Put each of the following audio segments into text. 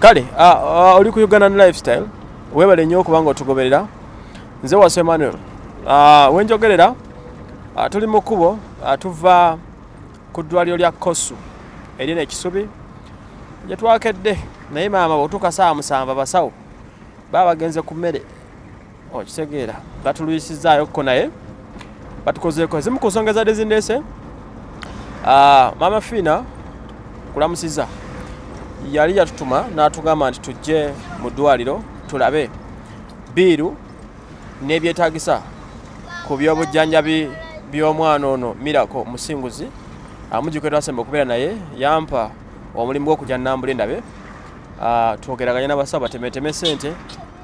kale oli ku uganda lifestyle webale nnyo okuba nga otugoberera. Nze wase emmanuel. Wenjogerera tuli mu kkubo tuva ku ddwaliro lya kosu erina ekisubi. Gye twakedde naye maama bwetuuka saawa musanvu abasawo baba bagenze ku mmere. Okitegeera batulwisizzaayokko naye batukozeeko. Ezimu ku nsonga zadde zindeese maama fiina kulamusiza yali yatutuma n'atugamba nti tujje mu ddwaliro tulabe. Biiru n'ebyetaagisa ku byobujjanjabi by'omwana ono mirako musinguzi amujjukira twasemba okubeera naye yampa omulimu gw'okujja nambule ndabe. Ah, twogeraganye n'abasawo batemeteme sente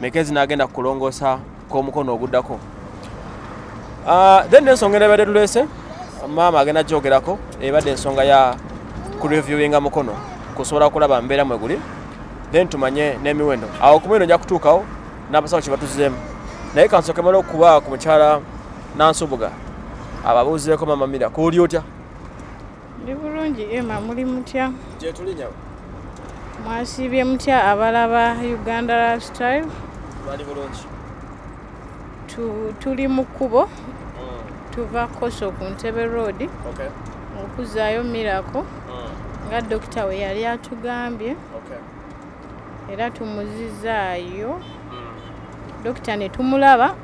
mekezi n'agenda kulongoosa k'omukono oguddako. Ah, then n'ensonga enabadde tuleese maama agenda gyogerako ebadde ensonga ya kureviewinga mukono kusobola kulaba mbeera mwe guli then tumanye n'emiwendo. Awo ku miwendo nja kutuukawo n'abasawo kye batuzizeemu. Naye kansooke mala okuba ku mukyala nansubuga ababuuzireeko mama mira kuwuli otya? Ndi bulungi ema muli mutya? Gyetulinnya mwasiibye mutya abalaba uganda lifestyle bali bulungi. Tu- tuli mu kkubo tuva koso ku ntebe road okay. okuzaayo mirako nga dokita we yali atugambye. Era tumuzizaayo. Dokita ne tumulaba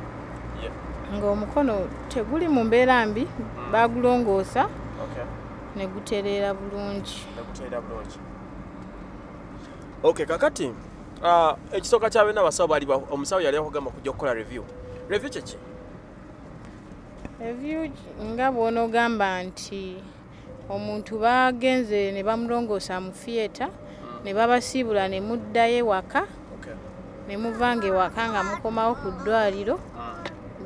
ng'omukono teguli mu mbeera mbi bagulongoosa okay. ne gutereera bulungi. Okay kakati ah, ekisooka kya bena abasawo bali ba- omusawo yali akugamba kujja okukola review. Review kyeki review nga bw'onoogamba nti omuntu bagenze ne bamulongoosa mu theatre ne babasiibula ne muddayo ewaka okay. ne muvanga ewaka nga mukomawo ku ddwaliro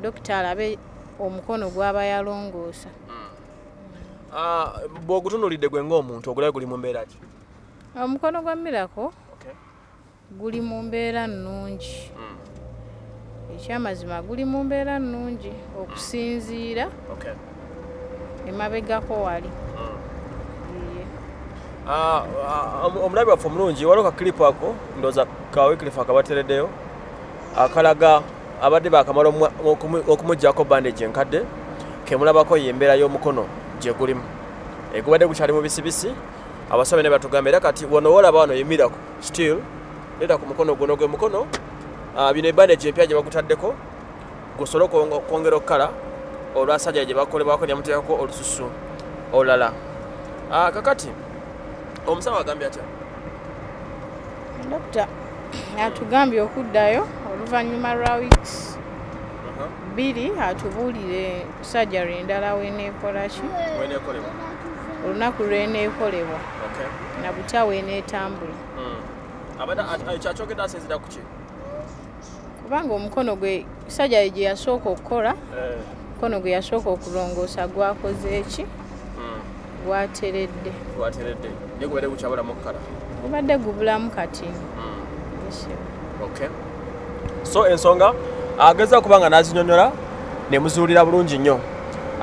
dokita alabe omukono gw'aba yalongoosa. Ah, bw'ogutunuulidde gwe ng'omuntu ogulabe guli mu mbeera ki? Omukono gwa mirako okay. guli mu mbeera nnungi. Ekyamazima guli mu mbeera nnungi okusinziira okay. emabegako wali omulabi waffe omulungi waliwo kakilipu ako ndooza kawikirifu akabatereddeyo akalaga abadde bakamala okumugjako bandage enkadde kemulabako yembeera y'omukono gye gulimu. Egubadde gukyali mu bisibisi abasawo ne batugamba era kati wano wolaba wano yemirako still leeta ku mukono guno gwe mukono ah, bino ebandage empya gye bagutaddeko gusobole okwongera okukala olwasajja gye bakolebwako ne bamuteekako olususu olulala. Ah, kakati omusawo agambye atya? Dokita atugambye okuddayo oluvannyuma lwa weeks bbiri atubuulire sajjari endala weneekola ki? Weneekolebwa olunaku lweneekolebwa na butya weneetambula abadde kyakyogedde asinzira ku ki? Kubanga omukono gwe sajjari gye yasooka okukola omukono gwe yasooka okulongoosa gwakoze eki gwateredde wateredde. Naye gubadde gukyabulamu okukala gubadde gubulamu kati. Okay so ensonga ageza okuba nga nazinyonyola ne muzuulira bulungi nnyo.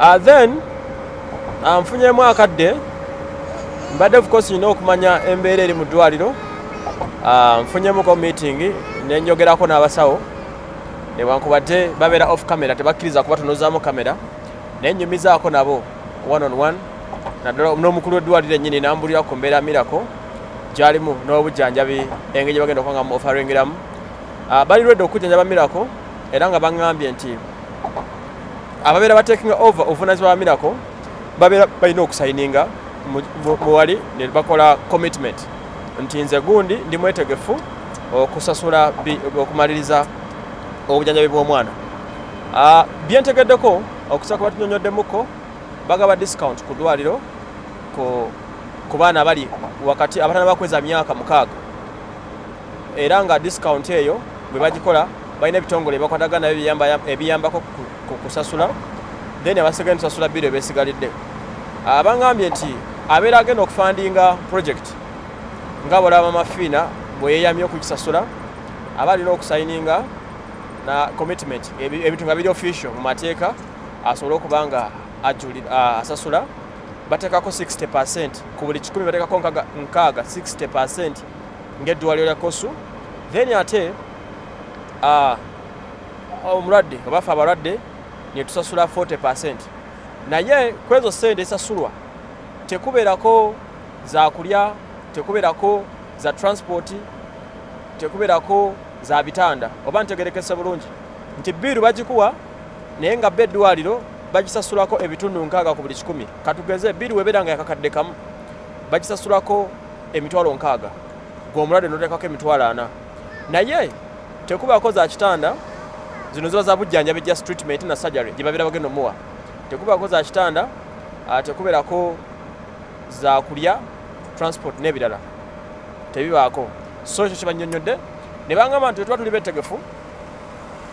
Ah, then ah, nfunyemu akadde. Mbadde of course nina okumanya embeera eri mu ddwaliro. Ah, nfunyemuko meeting ne njogerako n'abasawo. Newankubadde babeera off camera tebakkiriza kubatonozaamu kamera naye nyumizaako nabo one on one naddala n'omukulu w'eddwaliro ennyini nambulira ku mbeera mirako gyalimu n'obujjanjabi engeri bagenda okuba nga mu ofaringiramu Ah, bali lwedde okujjanjaba mirako era nga baŋŋambye nti ababeera batekinga over obuvunanyizibwa bwa mirako babeera balina okusayininga mu- mu- mu wali ne bakola commitment. Nti nze gundi ndi mwetegefu okusasula okumaliriza obujjanjabi bw'omwana. Ah, byentegeddeko okusaka batunyonyoddemuko bagaba discount ku ddwaliro ku- ku baana abali wakati abatana bakweza myaka mukaaga. Era nga discount eyo bwe bagikola balina ebitongole bakwatagana ebiyambako ku- ku kusasula then abasigaye tusasula biro ebesigalidde abangambye nti abeera agenda okufandinga project nga bolaba mafiina bwe yeyamye okukisasula aba alina okusayininga na commitment ebi- ebintu nga biri official mu mateeka asobole okuba nga asasula bateekako 60 ku buli kikumi bateekako nkaaga 60 ng'eddwaliro lya kosu. Then ate ah, omulwadde obafe abalwadde netusasula 40 percent. Naye kwezo sente esasulwa tekubeerako za kulya tekubeerako za transport tekubeerako za bitanda. Oba ntegerekese bulungi. Nti biiru bagikuwa naye nga bba eddwaliro bagisasulako ebitundu nkaaga ku buli kikumi. Katugeze biiru webeera nga yakakadde kamu. Bagisasulako emitwalo nkaaga. Gweomulwadde noteekako emitwalo ana. Naye tekubaako za kitanda zino ziba za bujjanjabi just treatment na surgery gye babeera bagenda omuwa. Tekubaako za kitanda ah, tekubeerako za kulya transport n'ebirala. Tebibaako. So ekyo kyebannyonnyodde ne bangamba nti wetuba tuli betegefu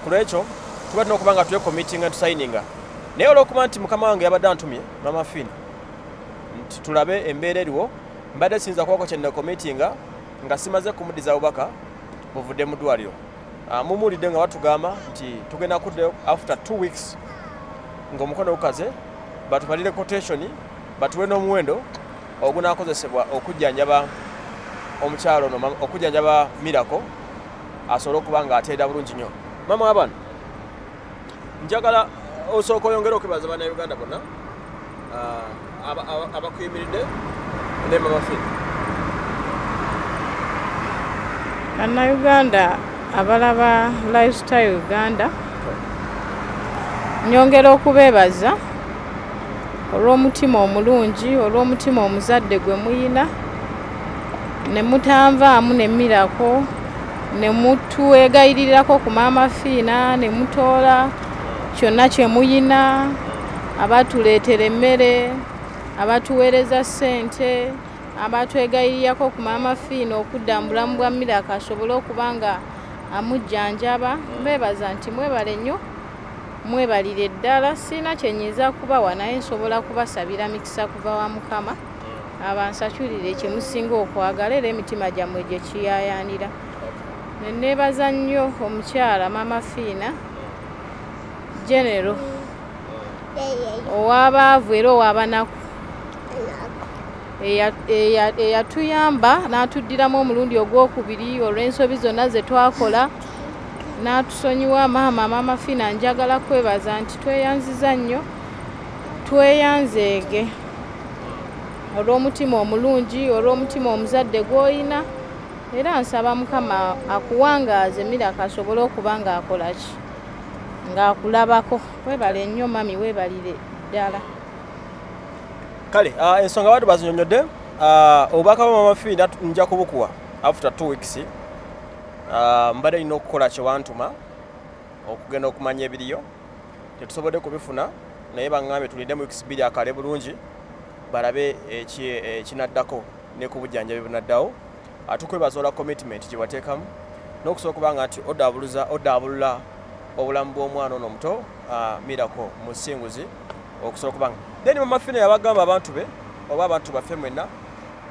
ku lwekyo tuba tulina okuba nga tuli committinga tusayininga naye olwokuba nti mukama wange yabadde antumye mama fini nti tulabe embeera eriwo mbadde siyinza kubako kyenne committinga nga simaze kumuddiza bubaka buvudde mu ddwaliro. Ah, mumuwulidde nga batugamba nti tugenda kuddeyo after two weeks ng'omukono gukaze batumalire quotation batuwe n'omuwendo ogunaakozesebwa okujjanjaba omukyalo ono okujjanjaba mirako asobole okuba nga ateera bulungi nnyo. Mama wabano njagala osooka oyongere okwebaza bannayuganda bonna ah, aba- aba- abakuyimiridde ne mama fini bannayuganda abalaba lifestyle uganda. Nyongera okubeebaza olw'omutima omulungi olw'omutima omuzadde gwe muyina ne mutanvaamu ne mirako ne mutwegayirirako ku maama fiina ne mutoola kyonna kye muyina abatuleetera emmere abatuweereza ssente abatwegayirirako ku maama fiina okudda mu bulamu bwa mirako asobole okuba nga amujjanjaba. Mbeebaza nti mwebale nnyo mwebalire ddala sirina kyenyiza kubawa naye nsobola kubasabira mikisa kuva wa mukama. Abansasulire kyemusinga okwagala era emitima gyammwe gye kiyayaanira. Neneebaza nnyo omukyala maama fiina genero ow'abaavu era ow'abanaku eya- eya- eyatuyamba n'atuddiramu omulundi ogwokubiri olw'ensobi zonna ze twakola. N'atusonyiwa maama maama fina njagala kwebaza nti tweyanziza nnyo tweyanzeege olw'omutima omulungi olw'omutima omuzadde gw'oyina era nsaba mukama akuwangaaze miraka asobole okuba ng'akola ki ng'akulabako webale nnyo mami webalire ddala. Kale ah, ensonga abantu bazinyonyodde ah, obubaka bwa mama fiina nja kubukuwa after two weeks Ah, mbadde nina okukola kyewantuma okugenda okumanya ebiriyo tetusobodde kubifuna naye baŋŋambye tulinde mu weeks bbiri akale bulungi balabe eki- ekinaddako ne ku bujjanjabi bunaddawo Ah, tukwebaza olwa commitment gye wateekamu n'okusobola okubanga nti odaabuluza odaabulula obulamu bw'omwana ono omuto mirako mu singuzi okusobola okubanga then mama fina yabagamba abantu be oba abantu baffe mwenna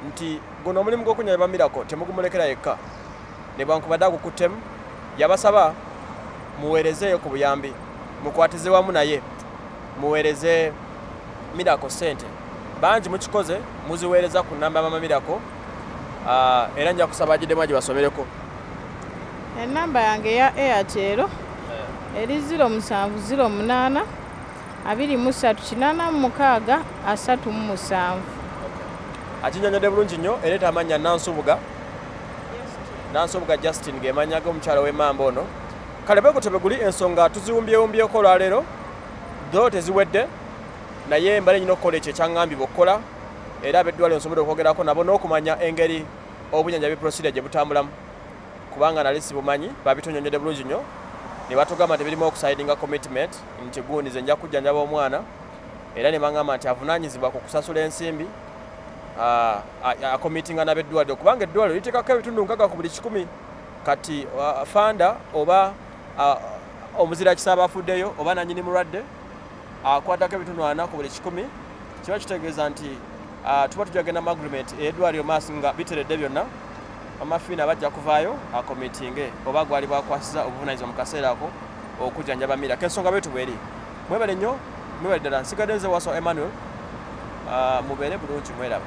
nti guno omulimu gw'okunyaba mirako temugumulekera yekka. Ne bwankubadde agukuttemu yabasaba muweerezeeyo ku buyambi mukwatize wamu naye muweereze mirako sente bangi mukikoze muziweereza ku namba mama mirako era nja kusaba agiddemu agibasomereko. Enamba yange eya airtel eri 0708 23 37 akinyonyodde bulungi nnyo ereeta amannya nansubuga. Nansubuga justin gemanya g'omukyala w'emamba ono kale bwe gutebe guli ensonga tuziwumbyewumbyeko olwaleero dho teziwedde naye mbale nyina okukola ekyo ekyaŋŋambibwa okukola era abeddwaliro nsobodde okwogerako nabo n'okumanya engeri obunyanjabi procedure gye butambulamu. Kubanga nali sibumanyi babitonyonyodde bulungi nnyo ne batugamba nti birimu okusidinga commitment nti gundi ze nja kujjanjaba omwana era ne baŋŋamba nti avunaanyizibwa ku kusasula ensimbi akomitinga n'abeddwaliro kubanga eddwaliro liteekako ebitundu nkaga ku buli kikumi kati fanda oba omuzira kisaba afuddeyo oba nanyini mulwadde akwatako ebitundu ana ku buli kikumi kiba kitegeeza nti tuba tujagenda mu agreement eddwaliro maaso nga biteredde byonna amafiina bajja kuvaayo akomitinge oba gwali bwakwasiza obuvunanyizibwa mu kaseera ako okujjanjaba mirako ensonga betu bweri mwebale nnyo mwebale ddala. Nsigadde nze waso emmanuel Ah, mubeere bulungi mweraba